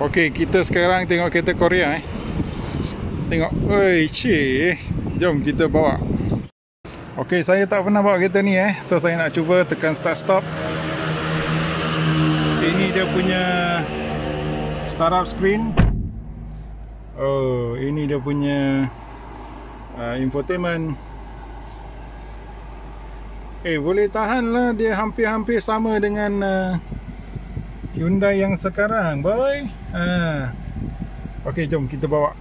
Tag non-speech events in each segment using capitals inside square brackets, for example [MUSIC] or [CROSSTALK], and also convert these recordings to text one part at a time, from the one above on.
Okey, kita sekarang tengok kereta Korea eh. Tengok. Oi, cik. Jom kita bawa. Okey, saya tak pernah bawa kereta ni eh. So saya nak cuba tekan start stop. Ini dia punya startup screen. Oh, ini dia punya uh, infotainment. Eh, boleh tahan lah dia hampir-hampir sama dengan uh, Hyundai yang sekarang, boy. Ha. Okey, jom kita bawa.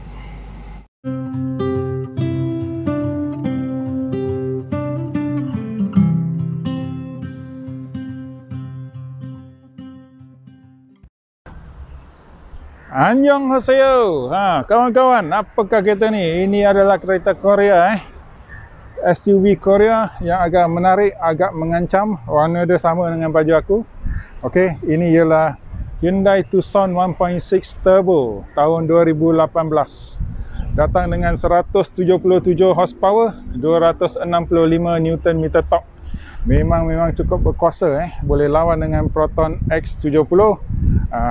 Annyeong haseyo. Ha, kawan-kawan, apakah kereta ni? Ini adalah kereta Korea eh. SUV Korea yang agak menarik, agak mengancam. Warna dia sama dengan baju aku. Okey, ini ialah Hyundai Tucson 1.6 Turbo tahun 2018. Datang dengan 177 horsepower, 265 Newton meter torque. Memang memang cukup berkuasa eh. Boleh lawan dengan Proton X70. Uh,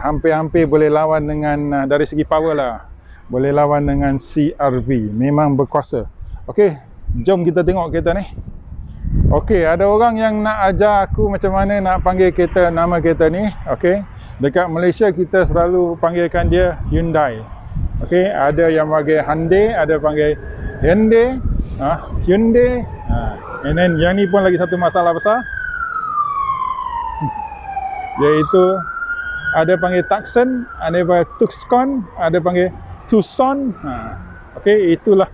hampir-hampir boleh lawan dengan uh, dari segi power lah. Boleh lawan dengan CRV. Memang berkuasa. Okey, jom kita tengok kereta ni. Okey, ada orang yang nak ajar aku macam mana nak panggil kereta nama kereta ni. Okey. Dekat Malaysia kita selalu panggilkan dia Hyundai. Okey, ada yang panggil Hyundai, ada panggil Hyundai, ha, Hyundai. Ha. And then yang ni pun lagi satu masalah besar. [LAUGHS] Iaitu ada panggil Tucson, ada panggil Tucson, ada panggil Tucson. Ha. Okey, itulah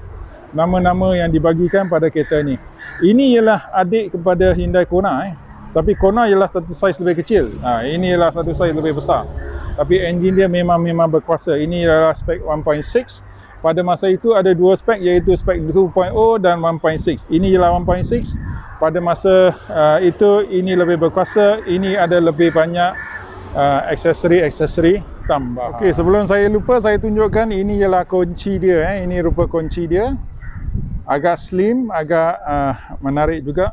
nama-nama yang dibagikan pada kereta ni. Ini ialah adik kepada Hyundai Kona eh. Tapi Kona ialah satu saiz lebih kecil. Ha, ini ialah satu saiz lebih besar. Tapi enjin dia memang memang berkuasa. Ini ialah spek 1.6. Pada masa itu ada dua spek iaitu spek 2.0 dan 1.6. Ini ialah 1.6. Pada masa uh, itu ini lebih berkuasa. Ini ada lebih banyak uh, aksesori-aksesori tambah. Okey, sebelum saya lupa saya tunjukkan ini ialah kunci dia eh. Ini rupa kunci dia agak slim, agak uh, menarik juga.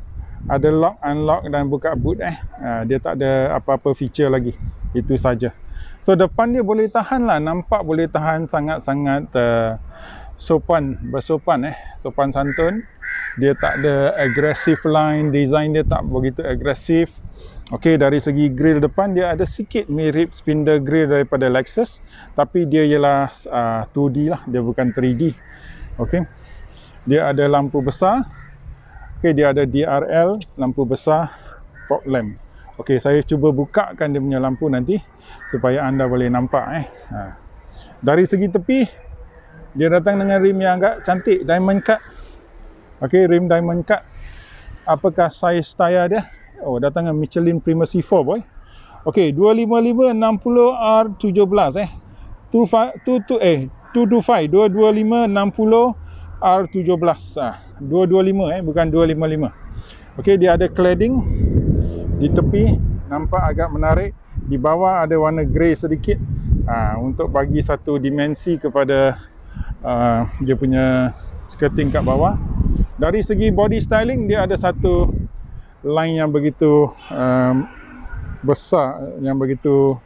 Ada lock, unlock dan buka boot eh. Uh, dia tak ada apa-apa feature lagi. Itu saja. So depan dia boleh tahan lah. Nampak boleh tahan sangat-sangat uh, sopan, bersopan eh. Sopan santun. Dia tak ada aggressive line. Design dia tak begitu agresif. Okey, dari segi grill depan dia ada sikit mirip spindle grill daripada Lexus. Tapi dia ialah uh, 2D lah. Dia bukan 3D. Okey dia ada lampu besar. Okey dia ada DRL lampu besar fog lamp. Okey saya cuba bukakan dia punya lampu nanti supaya anda boleh nampak eh. Ha. dari segi tepi dia datang dengan rim yang agak cantik diamond cut. Okey rim diamond cut. Apakah saiz tayar dia? Oh datang dengan Michelin Primacy 4 boy. Okey 255 60 R17 eh. 25 eh 225 225 60 R17 ah 225 eh bukan 255 okey dia ada cladding di tepi nampak agak menarik. Di bawah ada warna grey sedikit. Ah untuk bagi satu dimensi kepada uh, dia punya skirting kat bawah. Dari segi body styling dia ada satu line yang begitu um, besar yang begitu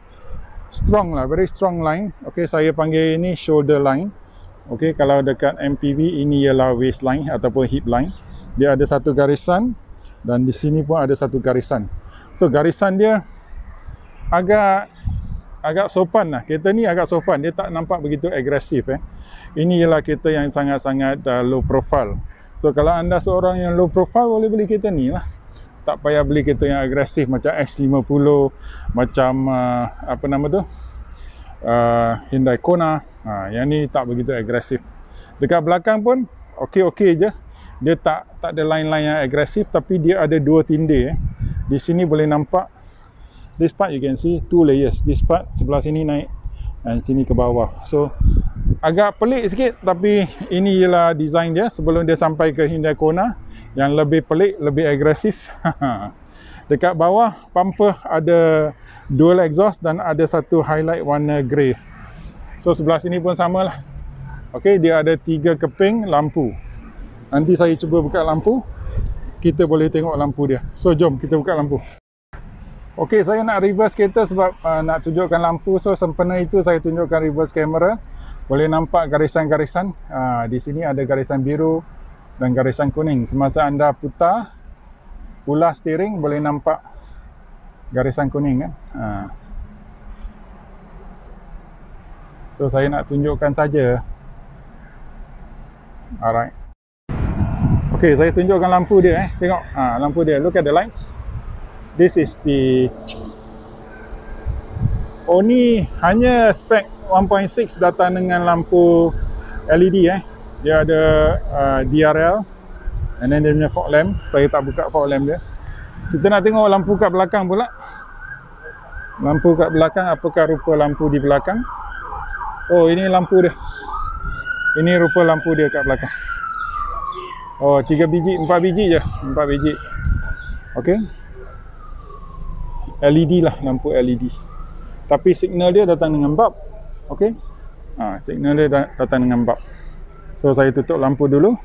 strong lah very strong line. Okey saya panggil ini shoulder line Okey, kalau dekat MPV ini ialah waistline ataupun hip line. Dia ada satu garisan dan di sini pun ada satu garisan. So garisan dia agak agak sopan lah. Kereta ni agak sopan. Dia tak nampak begitu agresif eh. Ini ialah kereta yang sangat-sangat uh, low profile. So kalau anda seorang yang low profile boleh beli kereta ni lah. Tak payah beli kereta yang agresif macam X50, macam uh, apa nama tu? Uh, Hyundai Kona. Ha, yang ni tak begitu agresif. Dekat belakang pun okey-okey je. Dia tak tak ada line-line yang agresif tapi dia ada dua tindih eh. Di sini boleh nampak this part you can see two layers. This part sebelah sini naik dan sini ke bawah. So agak pelik sikit tapi ini ialah design dia sebelum dia sampai ke Hyundai Kona yang lebih pelik, lebih agresif. [LAUGHS] Dekat bawah bumper ada dual exhaust dan ada satu highlight warna grey. So sebelah sini pun sama lah. Okay, dia ada tiga keping lampu. Nanti saya cuba buka lampu. Kita boleh tengok lampu dia. So jom kita buka lampu. Okey, saya nak reverse kereta sebab uh, nak tunjukkan lampu. So, sempena itu saya tunjukkan reverse camera. Boleh nampak garisan-garisan. Uh, di sini ada garisan biru dan garisan kuning. Semasa anda putar, pula steering, boleh nampak garisan kuning kan. Uh. So, saya nak tunjukkan saja. Alright. Okey, saya tunjukkan lampu dia eh. Tengok, uh, lampu dia. Look at the lights this is the oh ni hanya spek 1.6 datang dengan lampu LED eh dia ada uh, DRL and then dia punya fog lamp saya tak buka fog lamp dia kita nak tengok lampu kat belakang pula lampu kat belakang apakah rupa lampu di belakang oh ini lampu dia. Ini rupa lampu dia kat belakang. Oh 3 biji 4 biji je. 4 biji. Okey LED lah lampu LED tapi signal dia datang dengan bulb ok. Ha, signal dia datang dengan bulb so saya tutup lampu dulu.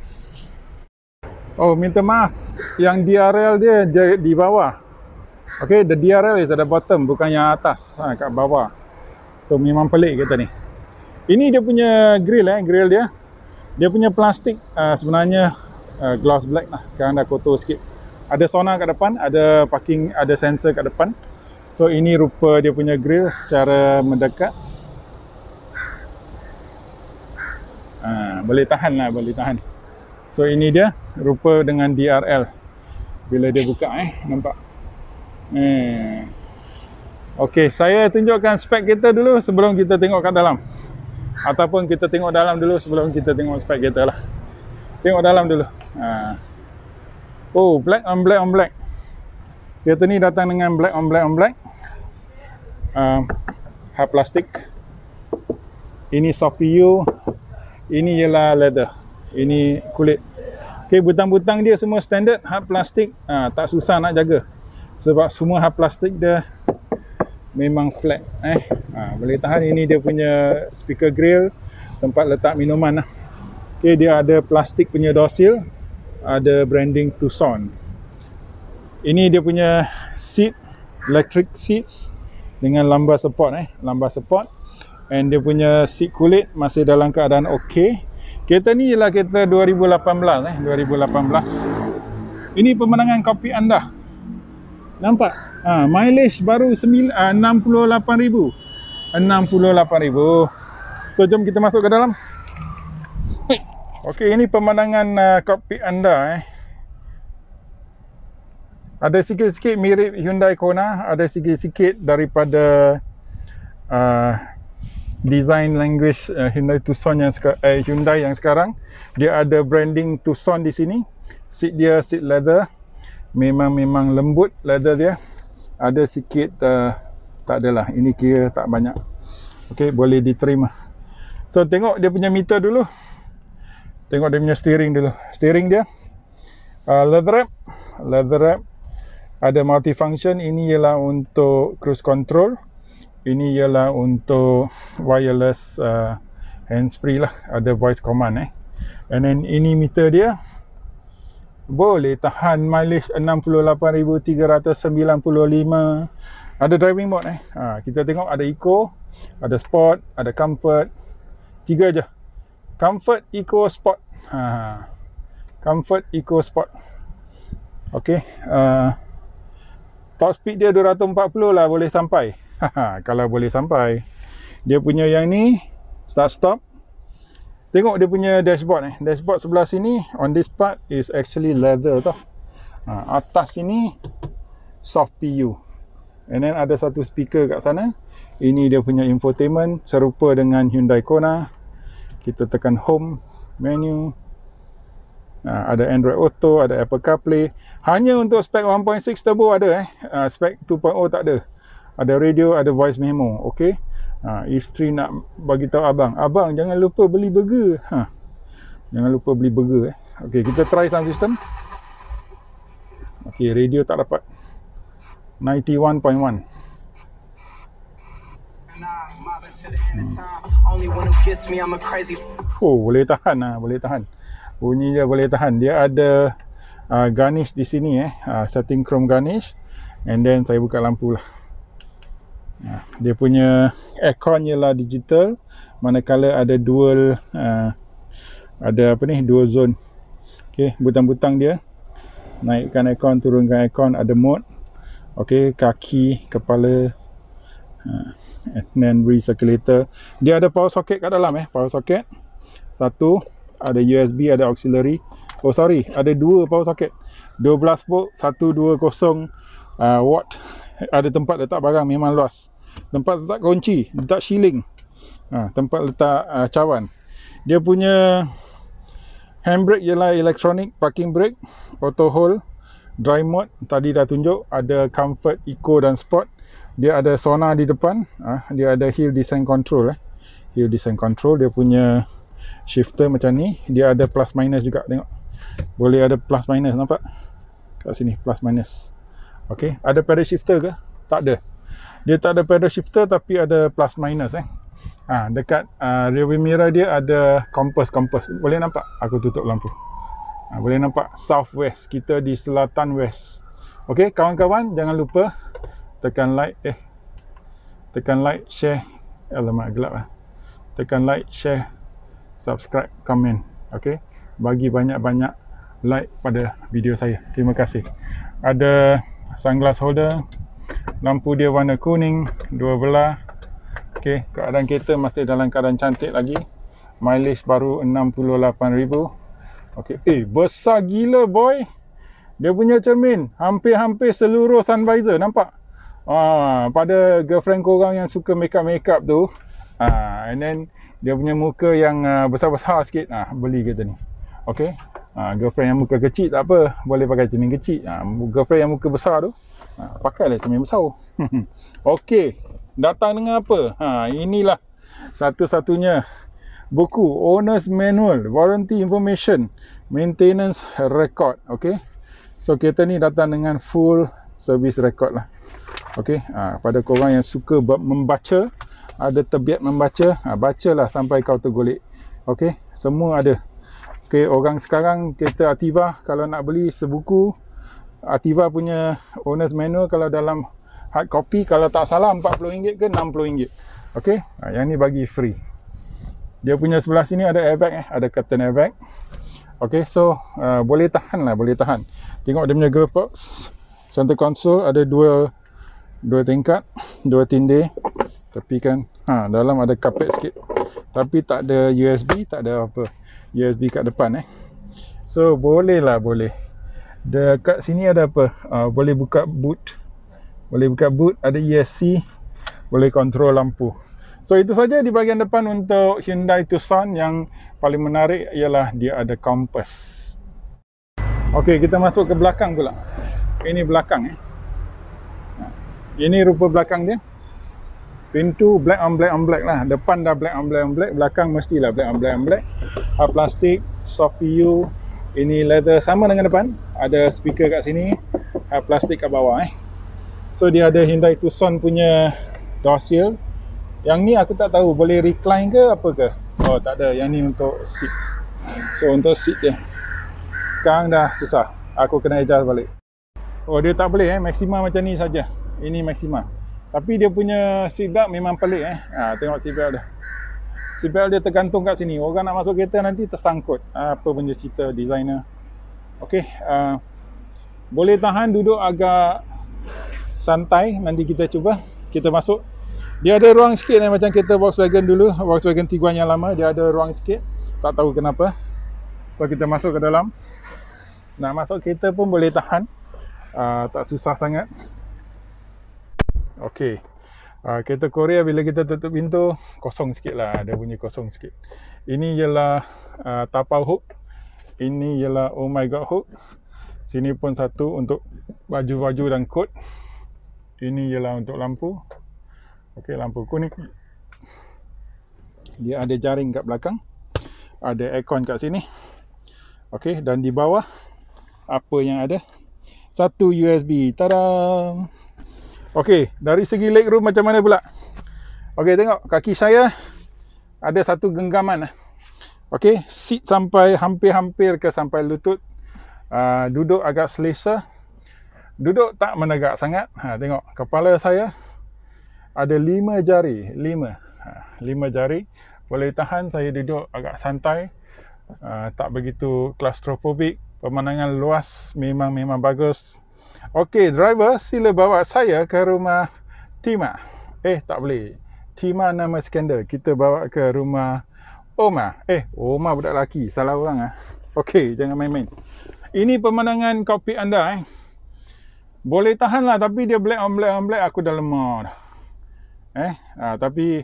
Oh minta maaf. Yang DRL dia di bawah. Ok the DRL is at the bottom bukan yang atas. Ha, kat bawah. So memang pelik kita ni ini dia punya grill eh grill dia dia punya plastik uh, sebenarnya uh, gloss black lah sekarang dah kotor sikit ada sonar kat depan, ada parking, ada sensor kat depan. So ini rupa dia punya grill secara mendekat. Ha, boleh tahan lah, boleh tahan. So ini dia rupa dengan DRL. Bila dia buka eh, nampak. Eh. Okey, saya tunjukkan spek kita dulu sebelum kita tengok kat dalam. Ataupun kita tengok dalam dulu sebelum kita tengok spek kita lah. Tengok dalam dulu. Ha. Oh, black on black on black. Kereta ni datang dengan black on black on black. Uh, hard plastik. Ini soft PU. Ini ialah leather. Ini kulit. Okay, butang-butang dia semua standard hard plastik. Uh, tak susah nak jaga. Sebab semua hard plastik dia memang flat. Eh, uh, boleh tahan. Ini dia punya speaker grill. Tempat letak minuman lah. Okay, dia ada plastik punya dosil ada branding Tucson. Ini dia punya seat, electric seats dengan lambar support eh, lambar support. And dia punya seat kulit masih dalam keadaan okey. Kereta ni ialah kereta 2018 eh, 2018. Ini pemenangan kopi anda. Nampak? Ha, mileage baru 9, uh, 68,000. 68,000. So jom kita masuk ke dalam. Okey, ini pemandangan uh, kokpit anda eh. Ada sikit-sikit mirip Hyundai Kona, ada sikit-sikit daripada uh, design language uh, Hyundai Tucson yang sekarang eh, Hyundai yang sekarang. Dia ada branding Tucson di sini. Seat dia seat leather. Memang memang lembut leather dia. Ada sikit uh, tak adalah. Ini kira tak banyak. Okey, boleh diterima. So tengok dia punya meter dulu. Tengok dia punya steering dulu. Steering dia uh, leather wrap, leather wrap. Ada multifunction. Ini ialah untuk cruise control. Ini ialah untuk wireless uh, hands free lah. Ada voice command eh. And then ini meter dia boleh tahan mileage 68,395. Ada driving mode eh. Ha, kita tengok ada eco, ada sport, ada comfort. Tiga je Comfort Eco Sport. Ha. Comfort Eco Sport. Okey. Uh, top speed dia 240 lah boleh sampai. Kalau boleh sampai. Dia punya yang ni start stop. Tengok dia punya dashboard eh. Dashboard sebelah sini on this part is actually leather tau. Ha, atas sini soft PU. And then ada satu speaker kat sana. Ini dia punya infotainment serupa dengan Hyundai Kona kita tekan home menu uh, ada Android Auto ada Apple CarPlay hanya untuk spek 1.6 turbo ada eh uh, spek 2.0 tak ada ada radio ada voice memo okey uh, isteri nak bagi tahu abang abang jangan lupa beli burger. Ha jangan lupa beli burger eh. Okey kita try sound system. Okey radio tak dapat. 91.1 Oh, boleh tahan lah, boleh tahan. Bunyi dia boleh tahan. Dia ada uh, garnish di sini eh, uh, setting chrome garnish. and then saya buka lampu lah dia punya aircon ialah digital. Manakala ada dual uh, ada apa ni dual zone. Ok butang-butang dia. Naikkan aircon turunkan aircon ada mode. Ok kaki kepala uh, and then recirculator. Dia ada power socket kat dalam eh power socket. Satu ada USB ada auxiliary. Oh sorry ada dua power socket. 12 volt 120 uh, watt [LAUGHS] ada tempat letak barang memang luas. Tempat letak kunci letak shilling. Uh, tempat letak uh, cawan. Dia punya handbrake ialah electronic parking brake auto hold dry mode tadi dah tunjuk. Ada comfort eco dan sport. Dia ada sonar di depan uh, dia ada hill descent control eh. Hill descent control dia punya shifter macam ni. Dia ada plus minus juga tengok. Boleh ada plus minus nampak? Kat sini plus minus ok ada pedal shifter ke tak ada dia tak ada pedal shifter tapi ada plus minus eh ha, dekat uh, rear view mirror dia ada compass compass boleh nampak aku tutup lampu ha, boleh nampak south west kita di selatan west ok kawan-kawan jangan lupa tekan like eh tekan like share alamak gelap lah tekan like share subscribe, komen. Okay. Bagi banyak-banyak like pada video saya. Terima kasih. Ada sunglass holder. Lampu dia warna kuning. Dua belah. Okay. Keadaan kereta masih dalam keadaan cantik lagi. Mileage baru 68,000. Okay. Eh, besar gila boy. Dia punya cermin. Hampir-hampir seluruh sun visor. Nampak? Ah, pada girlfriend korang yang suka makeup-makeup tu. Ah, and then dia punya muka yang uh, besar-besar sikit ah beli kita ni okey ah girlfriend yang muka kecil tak apa boleh pakai cermin kecil. Ah girlfriend yang muka besar tu ah pakailah cermin besar. [LAUGHS] Okey datang dengan apa? Ha inilah satu-satunya buku owner's manual warranty information maintenance record. Okey so kita ni datang dengan full service record lah. Okey ah pada korang yang suka membaca ada terbiat membaca ha, bacalah sampai kau tergolek. Ok semua ada ok orang sekarang kereta Ativa kalau nak beli sebuku Ativa punya owner's manual kalau dalam hard copy kalau tak salah RM40 ke RM60 ok ha, yang ni bagi free. Dia punya sebelah sini ada airbag eh ada curtain airbag. Ok so uh, boleh tahan lah boleh tahan. Tengok dia punya gearbox center console ada dua dua tingkat dua tindih. Tapi kan ha, dalam ada carpet sikit tapi tak ada USB tak ada apa. USB kat depan eh. So boleh lah boleh. Dekat sini ada apa? Uh, boleh buka boot. Boleh buka boot ada ESC boleh kontrol lampu. So itu saja di bahagian depan untuk Hyundai Tucson yang paling menarik ialah dia ada kompas ok kita masuk ke belakang pula. Ini belakang eh. Ini rupa belakang dia pintu black on black on black lah. Depan dah black on black on black belakang mestilah black on black on black. Hard plastik soft PU ini leather sama dengan depan. Ada speaker kat sini. Hard plastik kat bawah eh. So dia ada Hyundai Tucson punya door seal. Yang ni aku tak tahu boleh recline ke apa ke? Oh tak ada. Yang ni untuk seat. So untuk seat dia. Sekarang dah susah. Aku kena adjust balik. Oh dia tak boleh eh. Maksima macam ni saja. Ini maksima tapi dia punya seatbelt memang pelik eh. Ha, tengok seatbelt dia. Seatbelt dia tergantung kat sini. Orang nak masuk kereta nanti tersangkut. Ha, apa punya cerita designer. Okey. Uh, boleh tahan duduk agak santai. Nanti kita cuba. Kita masuk. Dia ada ruang sikit eh. Macam kereta Volkswagen dulu. Volkswagen Tiguan yang lama. Dia ada ruang sikit. Tak tahu kenapa. So kita masuk ke dalam. Nak masuk kereta pun boleh tahan. Uh, tak susah sangat. Okey. Uh, kereta Korea bila kita tutup pintu kosong sikit lah. Ada bunyi kosong sikit. Ini ialah uh, tapau hook. Ini ialah oh my god hook. Sini pun satu untuk baju-baju dan coat ini ialah untuk lampu. Okey, lampu kuning. Dia ada jaring kat belakang. Ada aircon kat sini. Okey, dan di bawah apa yang ada? Satu USB tada Okey, dari segi leg room macam mana pula? Okey, tengok kaki saya ada satu genggaman. Okey, seat sampai hampir-hampir ke sampai lutut. Uh, duduk agak selesa. duduk tak menegak sangat. Ha, tengok kepala saya ada lima jari, lima, ha, lima jari boleh tahan saya duduk agak santai, uh, tak begitu claustrophobic, pemandangan luas memang memang bagus. Okey, driver sila bawa saya ke rumah Tima. Eh, tak boleh. Tima nama skandal. Kita bawa ke rumah Oma. Eh, Oma budak lelaki. Salah orang ah. Okey, jangan main-main. Ini pemandangan kokpit anda eh. Boleh tahan lah tapi dia black on black on black aku dah lemah dah. Eh, ha, tapi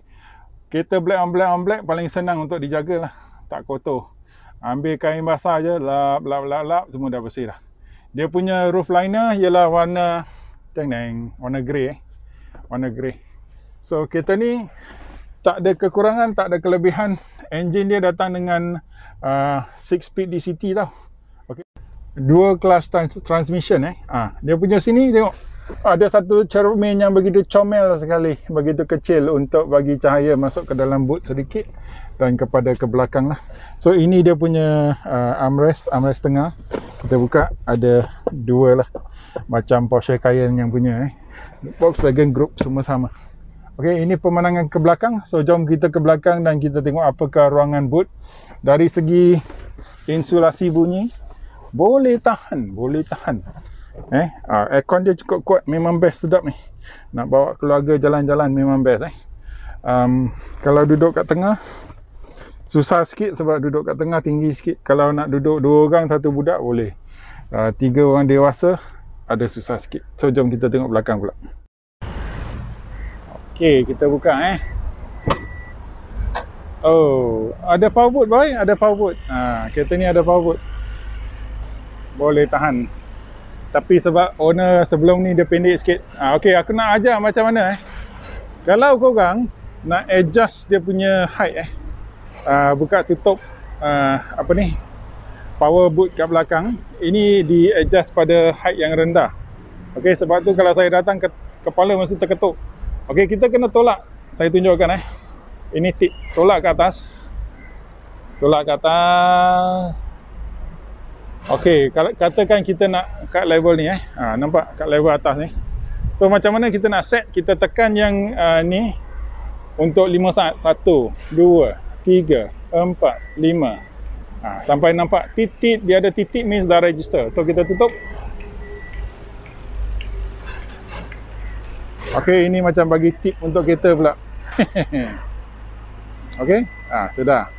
kereta black on black on black paling senang untuk dijaga lah. Tak kotor. Ambil kain basah je, lap, lap, lap, lap, semua dah bersih dah. Dia punya roof liner ialah warna teng teng, warna grey eh. Warna grey. So kereta ni tak ada kekurangan, tak ada kelebihan. Engine dia datang dengan uh, 6 speed DCT tau. Okay. Dual clutch trans transmission eh. Ah, dia punya sini tengok ada satu cermin yang begitu comel sekali, begitu kecil untuk bagi cahaya masuk ke dalam boot sedikit dan kepada ke belakang lah. So ini dia punya uh, armrest, armrest tengah. Kita buka ada dua lah macam Porsche Cayenne yang punya eh. Volkswagen Group semua sama. Okey, ini pemandangan ke belakang. So jom kita ke belakang dan kita tengok apakah ruangan boot. Dari segi insulasi bunyi boleh tahan, boleh tahan. Eh, uh, aircon dia cukup kuat, memang best sedap ni. Nak bawa keluarga jalan-jalan memang best eh. Um, kalau duduk kat tengah susah sikit sebab duduk kat tengah tinggi sikit. Kalau nak duduk dua orang satu budak boleh. Uh, tiga orang dewasa ada susah sikit. So jom kita tengok belakang pula. Okey, kita buka eh. Oh, ada power boot boy, ada power boot. Ha, kereta ni ada power boot. Boleh tahan. Tapi sebab owner sebelum ni dia pendek sikit. Ha, okey, aku nak ajar macam mana eh. Kalau kau orang nak adjust dia punya height eh. Uh, buka tutup uh, apa ni? Power boot kat belakang. Ini di adjust pada height yang rendah. Okey, sebab tu kalau saya datang ke kepala mesti terketuk. Okey, kita kena tolak. Saya tunjukkan eh. Ini tip. Tolak ke atas. Tolak ke atas. Kalau katakan kita nak kat level ni eh. Ha, nampak kat level atas ni. So macam mana kita nak set? Kita tekan yang uh, ni untuk 5 saat. 1 2 3 4 5. Ha, sampai nampak titik dia ada titik means dah register. So kita tutup. Okey, ini macam bagi tip untuk kereta pula. [LAUGHS] Okey? Ha, sudah.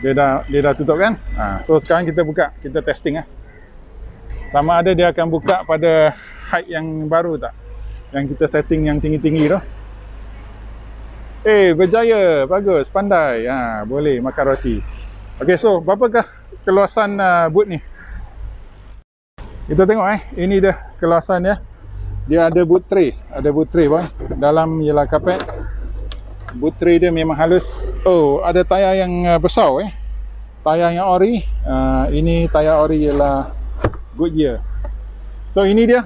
Dia dah dia dah tutup kan? Ha, so sekarang kita buka, kita testing ah. Sama ada dia akan buka pada height yang baru tak? Yang kita setting yang tinggi-tinggi tu. Eh, berjaya. Bagus, pandai. Ha, boleh makan roti. Okey, so berapakah keluasan uh, boot ni? Kita tengok eh. Ini dia keluasan dia dia ada boot tray. Ada boot tray bang. Dalam ialah kapet. Boot tray dia memang halus. Oh ada tayar yang uh, besar eh. Tayar yang ori. Uh, ini tayar ori ialah Goodyear. So ini dia.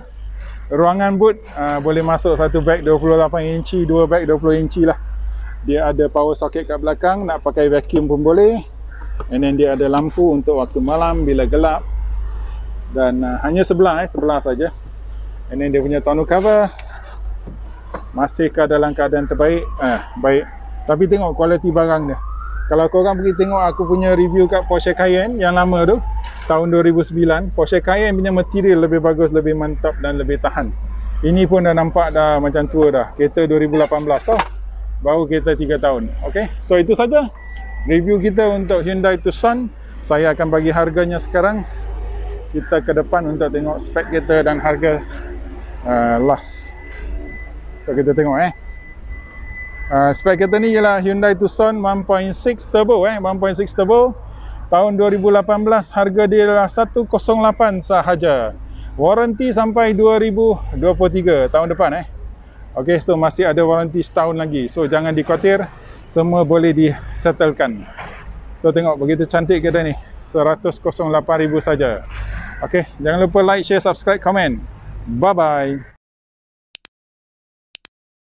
Ruangan boot uh, boleh masuk satu bag 28 inci dua bag 20 inci lah dia ada power socket kat belakang nak pakai vacuum pun boleh. And then dia ada lampu untuk waktu malam bila gelap. Dan uh, hanya sebelah eh sebelah saja. And then dia punya tonneau cover. Masihkah dalam keadaan terbaik? Eh, baik. Tapi tengok kualiti barang dia. Kalau korang pergi tengok aku punya review kat Porsche Cayenne Yang lama tu Tahun 2009 Porsche Cayenne punya material lebih bagus Lebih mantap dan lebih tahan. Ini pun dah nampak dah macam tua dah. Kereta 2018 tau Baru kereta 3 tahun. Okay? So itu saja. Review kita untuk Hyundai Tucson. Saya akan bagi harganya sekarang. Kita ke depan untuk tengok spek kita dan harga uh, last. So kita tengok eh. Uh, spek kita ni ialah Hyundai Tucson 1.6 turbo eh. 1.6 turbo. Tahun 2018 harga dia adalah 108 sahaja. Warranty sampai 2023 tahun depan eh ok so masih ada warranty setahun lagi so jangan dikhawatir semua boleh disettlekan so tengok begitu cantik kita ni 108,000 saja. Okey, jangan lupa like, share, subscribe, komen. Bye bye.